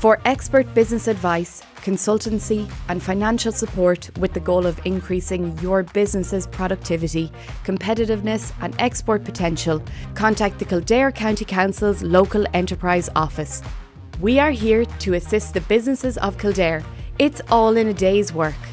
For expert business advice, consultancy, and financial support with the goal of increasing your business's productivity, competitiveness, and export potential, contact the Kildare County Council's local enterprise office. We are here to assist the businesses of Kildare. It's all in a day's work.